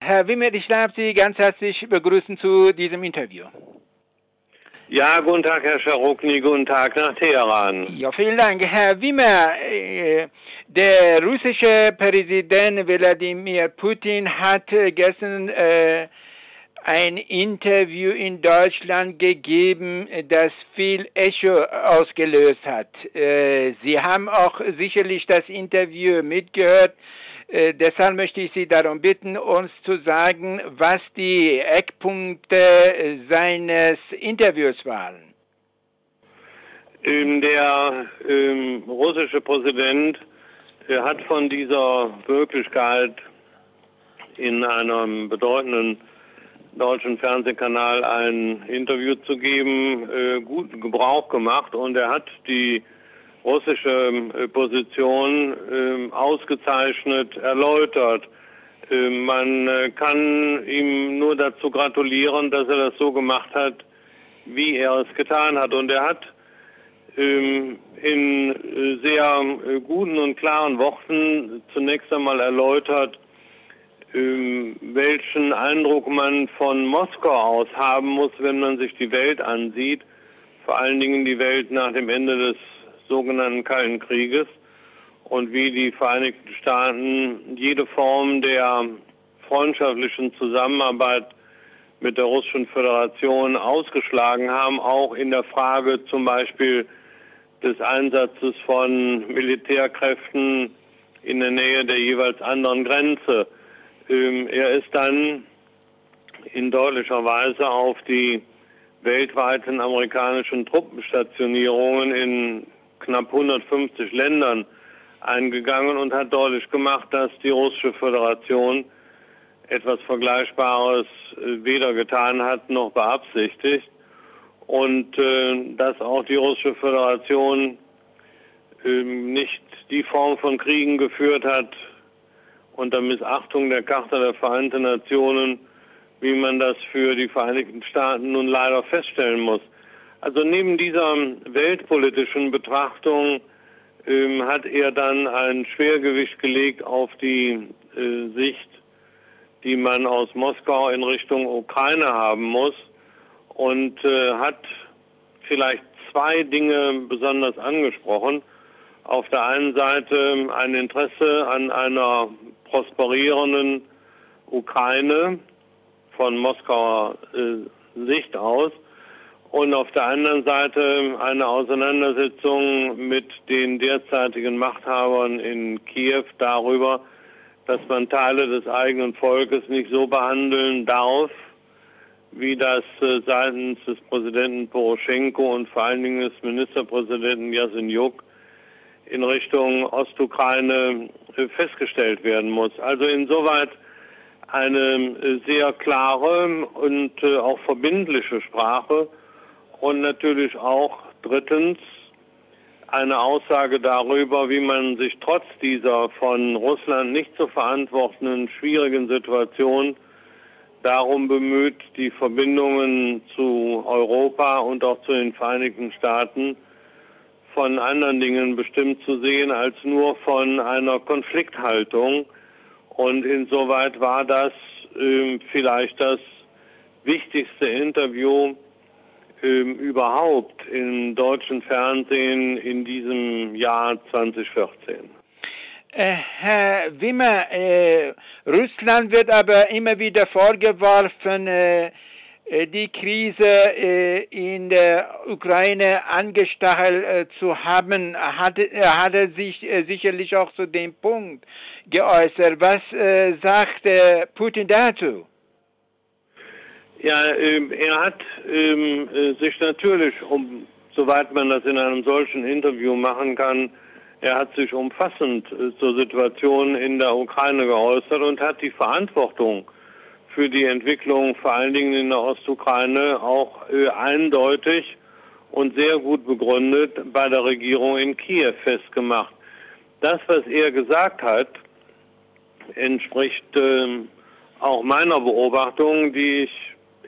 Herr Wimmer, ich darf Sie ganz herzlich begrüßen zu diesem Interview. Ja, guten Tag, Herr Scharukni, guten Tag nach Teheran. Ja, vielen Dank. Herr Wimmer, äh, der russische Präsident Wladimir Putin hat gestern äh, ein Interview in Deutschland gegeben, das viel Echo ausgelöst hat. Äh, Sie haben auch sicherlich das Interview mitgehört. Äh, deshalb möchte ich Sie darum bitten, uns zu sagen, was die Eckpunkte seines Interviews waren. Ähm, der ähm, russische Präsident äh, hat von dieser Möglichkeit in einem bedeutenden deutschen Fernsehkanal ein Interview zu geben, äh, guten Gebrauch gemacht und er hat die russische äh, Position äh, ausgezeichnet erläutert. Äh, man äh, kann ihm nur dazu gratulieren, dass er das so gemacht hat, wie er es getan hat. Und er hat ähm, in äh, sehr äh, guten und klaren Worten zunächst einmal erläutert, ähm, welchen Eindruck man von Moskau aus haben muss, wenn man sich die Welt ansieht, vor allen Dingen die Welt nach dem Ende des sogenannten Kalten Krieges und wie die Vereinigten Staaten jede Form der freundschaftlichen Zusammenarbeit mit der Russischen Föderation ausgeschlagen haben, auch in der Frage zum Beispiel des Einsatzes von Militärkräften in der Nähe der jeweils anderen Grenze. Ähm, er ist dann in deutlicher Weise auf die weltweiten amerikanischen Truppenstationierungen in knapp 150 Ländern eingegangen und hat deutlich gemacht, dass die russische Föderation etwas Vergleichbares äh, weder getan hat noch beabsichtigt und äh, dass auch die russische Föderation äh, nicht die Form von Kriegen geführt hat unter Missachtung der Charta der Vereinten Nationen, wie man das für die Vereinigten Staaten nun leider feststellen muss. Also neben dieser weltpolitischen Betrachtung ähm, hat er dann ein Schwergewicht gelegt auf die äh, Sicht, die man aus Moskau in Richtung Ukraine haben muss und äh, hat vielleicht zwei Dinge besonders angesprochen. Auf der einen Seite ein Interesse an einer prosperierenden Ukraine von Moskauer äh, Sicht aus und auf der anderen Seite eine Auseinandersetzung mit den derzeitigen Machthabern in Kiew darüber, dass man Teile des eigenen Volkes nicht so behandeln darf, wie das äh, seitens des Präsidenten Poroschenko und vor allen Dingen des Ministerpräsidenten Jasenjuk in Richtung Ostukraine äh, festgestellt werden muss. Also insoweit eine äh, sehr klare und auch verbindliche Sprache und natürlich auch drittens eine Aussage darüber, wie man sich trotz dieser von Russland nicht zu verantwortenden schwierigen Situation darum bemüht, die Verbindungen zu Europa und auch zu den Vereinigten Staaten von anderen Dingen bestimmt zu sehen als nur von einer Konflikthaltung. Und insoweit war das äh, vielleicht das wichtigste Interview, ähm, überhaupt im deutschen Fernsehen in diesem Jahr 2014? Äh, Herr Wimmer, äh, Russland wird aber immer wieder vorgeworfen, äh, äh die Krise äh, in der Ukraine angestachelt äh, zu haben, hat, hat er sich sicherlich auch zu dem Punkt geäußert. Was sagt Putin dazu? Ja, ähm, er hat ähm, äh, sich natürlich, um, soweit man das in einem solchen Interview machen kann, er hat sich umfassend äh, zur Situation in der Ukraine geäußert und hat die Verantwortung für die Entwicklung vor allen Dingen in der Ostukraine auch äh, eindeutig und sehr gut begründet bei der Regierung in Kiew festgemacht. Das, was er gesagt hat, entspricht ähm, auch meiner Beobachtung, die ich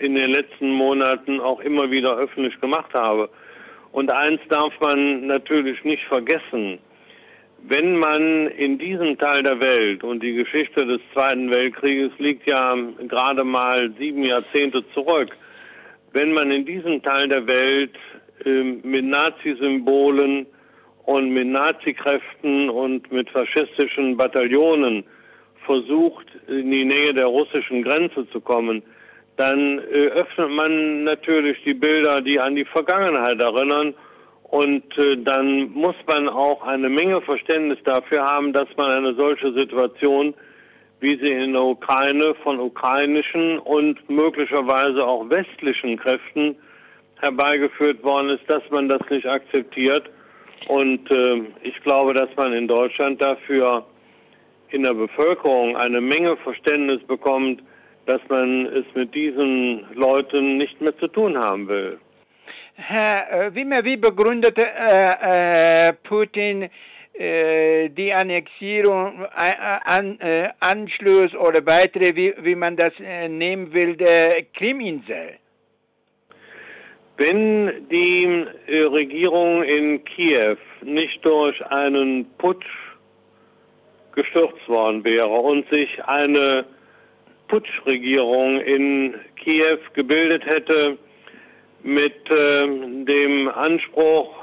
in den letzten Monaten auch immer wieder öffentlich gemacht habe. Und eins darf man natürlich nicht vergessen. wenn man in diesem Teil der Welt und die Geschichte des Zweiten Weltkrieges liegt ja gerade mal sieben Jahrzehnte zurück, wenn man in diesem Teil der Welt äh, mit Nazi-Symbolen und mit Nazikräften und mit faschistischen Bataillonen versucht, in die Nähe der russischen Grenze zu kommen, dann äh, öffnet man natürlich die Bilder, die an die Vergangenheit erinnern. Und äh, dann muss man auch eine Menge Verständnis dafür haben, dass man eine solche Situation, wie sie in der Ukraine von ukrainischen und möglicherweise auch westlichen Kräften herbeigeführt worden ist, dass man das nicht akzeptiert. Und äh, ich glaube, dass man in Deutschland dafür in der Bevölkerung eine Menge Verständnis bekommt, dass man es mit diesen Leuten nicht mehr zu tun haben will. Herr äh, Wimmer, wie begründete äh, äh, Putin äh, die Annexierung, äh, an, äh, Anschluss oder weitere, wie, wie man das nehmen will, der Kriminsel? Wenn die Regierung in Kiew nicht durch einen Putsch gestürzt worden wäre und sich eine Putschregierung in Kiew gebildet hätte mit äh, dem Anspruch,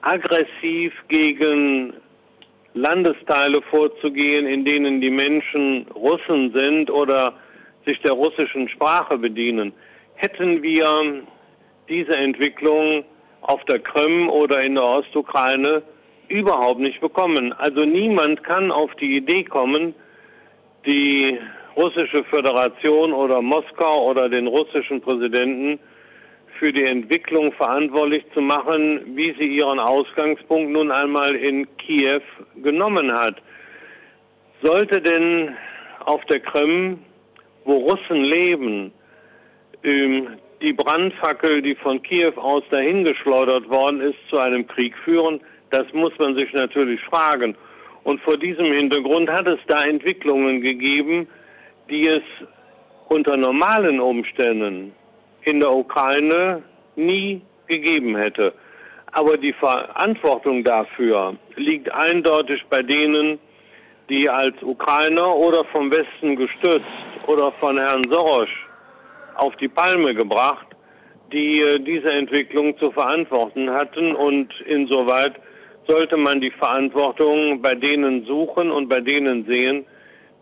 aggressiv gegen Landesteile vorzugehen, in denen die Menschen Russen sind oder sich der russischen Sprache bedienen, hätten wir diese Entwicklung auf der Krim oder in der Ostukraine überhaupt nicht bekommen. Also niemand kann auf die Idee kommen, die russische Föderation oder Moskau oder den russischen Präsidenten für die Entwicklung verantwortlich zu machen, wie sie ihren Ausgangspunkt nun einmal in Kiew genommen hat. Sollte denn auf der Krim, wo Russen leben, ähm, die Brandfackel, die von Kiew aus dahingeschleudert worden ist, zu einem Krieg führen? Das muss man sich natürlich fragen. Und vor diesem Hintergrund hat es da Entwicklungen gegeben, die es unter normalen Umständen in der Ukraine nie gegeben hätte. Aber die Verantwortung dafür liegt eindeutig bei denen, die als Ukrainer oder vom Westen gestützt oder von Herrn Soros auf die Palme gebracht, die äh, diese Entwicklung zu verantworten hatten. Und insoweit sollte man die Verantwortung bei denen suchen und bei denen sehen,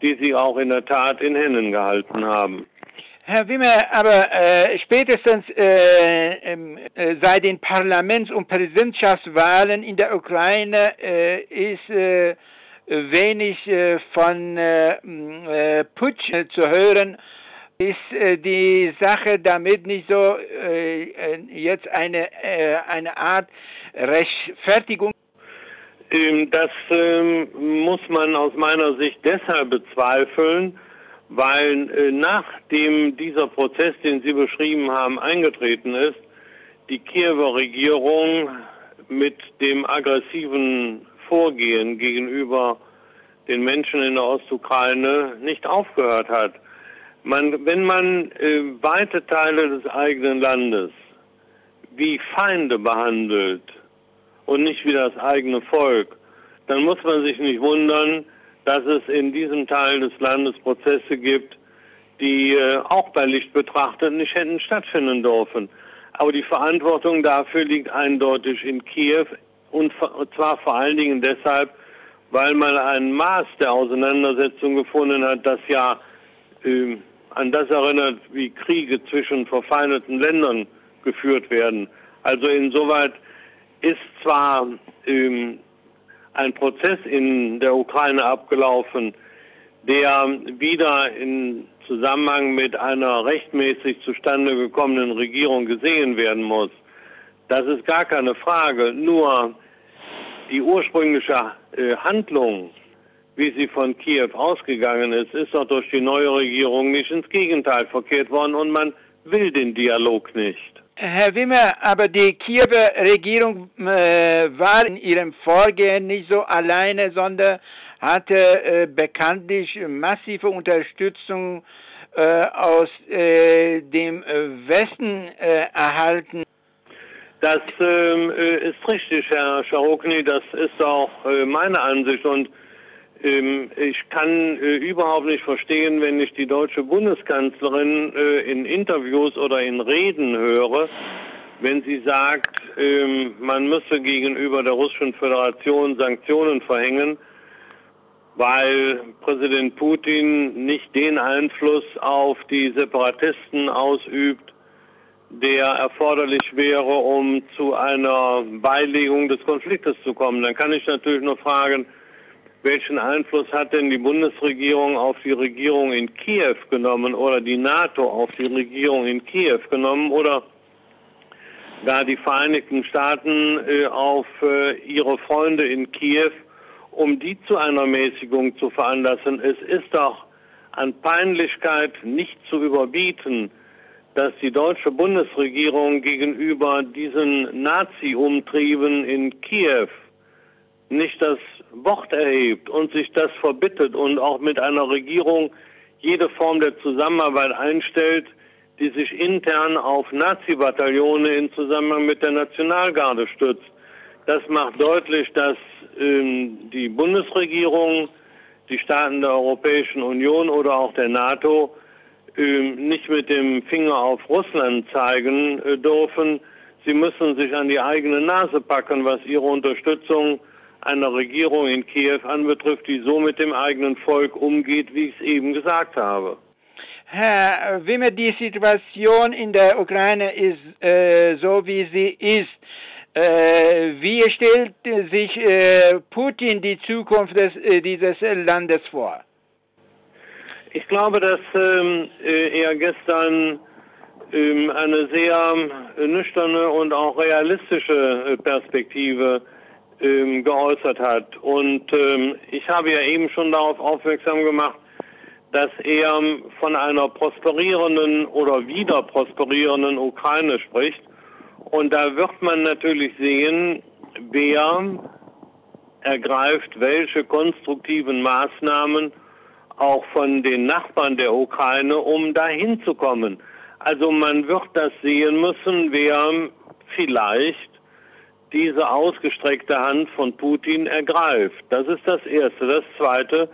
die sie auch in der Tat in Händen gehalten haben. Herr Wimmer, aber äh, spätestens äh, äh, seit den Parlaments- und Präsidentschaftswahlen in der Ukraine äh, ist äh, wenig äh, von Putsch zu hören. Ist die Sache damit nicht so jetzt eine, eine Art Rechtfertigung? Ähm, das ähm, muss man aus meiner Sicht deshalb bezweifeln, weil äh, nachdem dieser Prozess, den Sie beschrieben haben, eingetreten ist, die Kiewer Regierung mit dem aggressiven Vorgehen gegenüber den Menschen in der Ostukraine nicht aufgehört hat. Man, wenn man äh, weite Teile des eigenen Landes wie Feinde behandelt und nicht wie das eigene Volk, dann muss man sich nicht wundern, dass es in diesem Teil des Landes Prozesse gibt, die äh, auch bei Licht betrachtet nicht hätten stattfinden dürfen. Aber die Verantwortung dafür liegt eindeutig in Kiew und zwar vor allen Dingen deshalb, weil man ein Maß der Auseinandersetzung gefunden hat, das ja äh, an das erinnert, wie Kriege zwischen verfeindeten Ländern geführt werden. Also insoweit ist zwar ähm, ein Prozess in der Ukraine abgelaufen, der wieder in Zusammenhang mit einer rechtmäßig zustande gekommenen Regierung gesehen werden muss. Das ist gar keine Frage. Nur die ursprüngliche äh, Handlung, wie sie von Kiew ausgegangen ist, ist doch durch die neue Regierung nicht ins Gegenteil verkehrt worden und man will den Dialog nicht. Herr Wimmer, aber die Kiewer Regierung äh, war in ihrem Vorgehen nicht so alleine, sondern hatte äh, bekanntlich massive Unterstützung äh, aus äh, dem Westen äh, erhalten. Das ähm, äh, ist richtig, Herr Scharokny, das ist auch meine Ansicht und ich kann äh, überhaupt nicht verstehen, wenn ich die deutsche Bundeskanzlerin äh, in Interviews oder in Reden höre, wenn sie sagt, ähm, man müsse gegenüber der Russischen Föderation Sanktionen verhängen, weil Präsident Putin nicht den Einfluss auf die Separatisten ausübt, der erforderlich wäre, um zu einer Beilegung des Konfliktes zu kommen. Dann kann ich natürlich nur fragen, welchen Einfluss hat denn die Bundesregierung auf die Regierung in Kiew genommen oder die NATO auf die Regierung in Kiew genommen oder gar die Vereinigten Staaten äh, auf äh, ihre Freunde in Kiew, um die zu einer Mäßigung zu veranlassen. Es ist doch an Peinlichkeit nicht zu überbieten, dass die deutsche Bundesregierung gegenüber diesen Nazi-Umtrieben in Kiew nicht das Wort erhebt und sich das verbittet und auch mit einer Regierung jede Form der Zusammenarbeit einstellt, die sich intern auf Nazi-Bataillone in Zusammenhang mit der Nationalgarde stützt. Das macht deutlich, dass ähm, die Bundesregierung, die Staaten der Europäischen Union oder auch der NATO ähm, nicht mit dem Finger auf Russland zeigen äh, dürfen. Sie müssen sich an die eigene Nase packen, was ihre Unterstützung einer Regierung in Kiew anbetrifft, die so mit dem eigenen Volk umgeht, wie ich es eben gesagt habe. Herr Wimmer, die Situation in der Ukraine ist äh, so, wie sie ist. Äh, wie stellt sich äh, Putin die Zukunft des, äh, dieses Landes vor? Ich glaube, dass ähm, äh, er gestern ähm, eine sehr nüchterne und auch realistische äh, Perspektive ähm, geäußert hat. Und ähm, ich habe ja eben schon darauf aufmerksam gemacht, dass er von einer prosperierenden oder wieder prosperierenden Ukraine spricht. Und da wird man natürlich sehen, wer ergreift welche konstruktiven Maßnahmen auch von den Nachbarn der Ukraine, um dahin zu kommen. Also man wird das sehen müssen, wer vielleicht diese ausgestreckte Hand von Putin ergreift. Das ist das Erste. Das Zweite,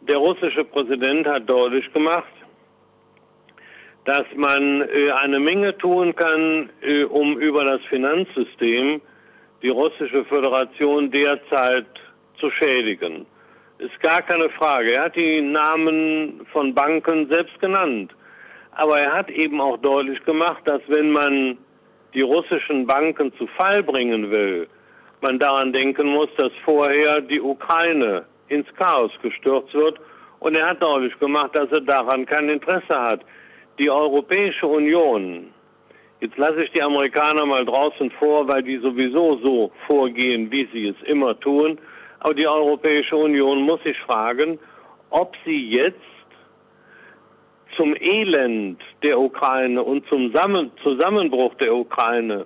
der russische Präsident hat deutlich gemacht, dass man äh, eine Menge tun kann, äh, um über das Finanzsystem die russische Föderation derzeit zu schädigen. Ist gar keine Frage. Er hat die Namen von Banken selbst genannt. Aber er hat eben auch deutlich gemacht, dass wenn man die russischen Banken zu Fall bringen will, man daran denken muss, dass vorher die Ukraine ins Chaos gestürzt wird. Und er hat deutlich gemacht, dass er daran kein Interesse hat. Die Europäische Union, jetzt lasse ich die Amerikaner mal draußen vor, weil die sowieso so vorgehen, wie sie es immer tun, aber die Europäische Union muss sich fragen, ob sie jetzt zum Elend der Ukraine und zum Zusammenbruch der Ukraine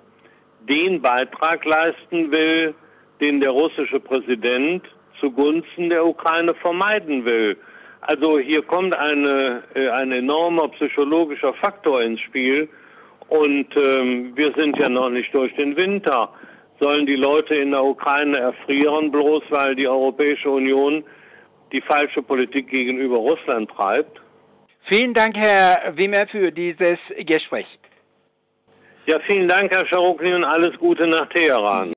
den Beitrag leisten will, den der russische Präsident zugunsten der Ukraine vermeiden will. Also hier kommt eine, äh, ein enormer psychologischer Faktor ins Spiel und ähm, wir sind ja noch nicht durch den Winter. Sollen die Leute in der Ukraine erfrieren, bloß weil die Europäische Union die falsche Politik gegenüber Russland treibt? Vielen Dank, Herr Wimmer, für dieses Gespräch. Ja, vielen Dank, Herr Scharukli, und alles Gute nach Teheran.